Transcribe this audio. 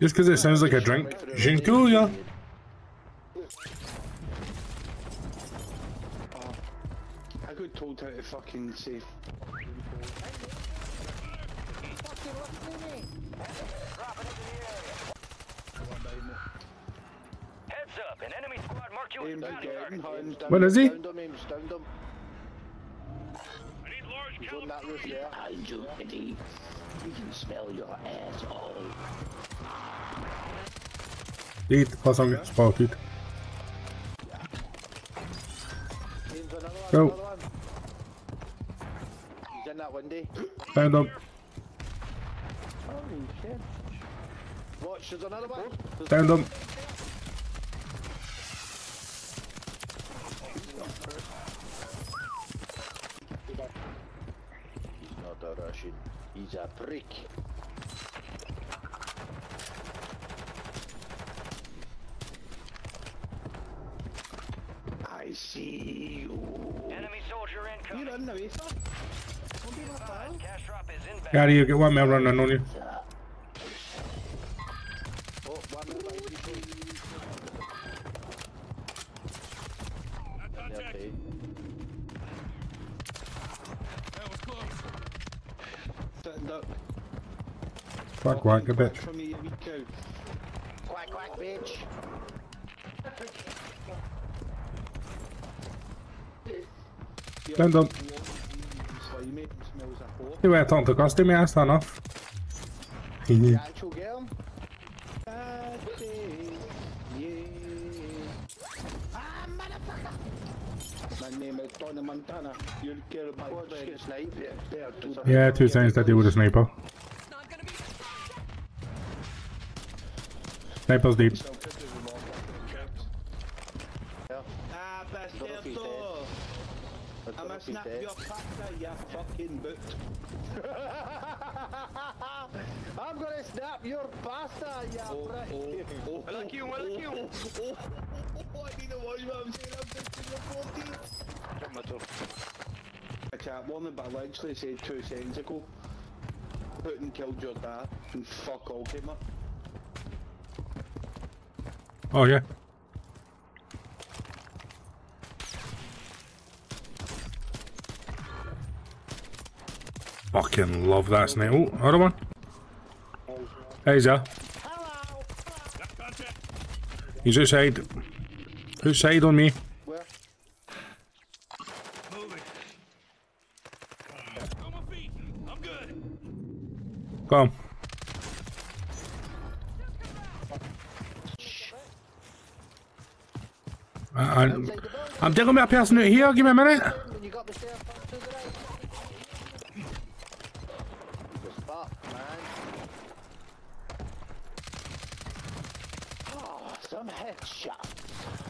Just because it sounds like a drink. Ginkuya. I got told how to fucking say. Heads up, an enemy squad marked you as Aim's bounty getting target. hands down. Where is he? Downed him, Aims, him. I need large He's on that roof there. You, can smell your asshole. Dit, pass on. Aims, Go. He's in that window. Found him. Holy shit. Watch, there's another one. There's Found him. He's not a Russian. He's a prick. Uh, is inbound. Gary, you get one man running on you. Oh, one behind you. Okay. Stand up. Quack, quack, a bitch. For me, you wee cow. Quack, quack, bitch. Montana. You'll kill my What's friend. get sniped? There, two Yeah, two things to do with a sniper. Sniper's deep. That's I'ma snap said. your pasta, you fucking boot. I'm gonna snap your pasta, you Oh, prick. oh, oh, oh I like you, I like you. Oh, oh, oh, oh, I need to watch what I'm saying. I'm just in the 40. Jump my toe. I can't warn but I literally said two seconds ago. Putin killed your dad and fuck all came up. Oh yeah. Fucking love that snake. Oh, other one. Hey, there. He's outside. Outside on me. Come. I. I'm digging my person out here. Give me a minute. When you got the stairs up to the right. The spot, man. Oh, some headshots.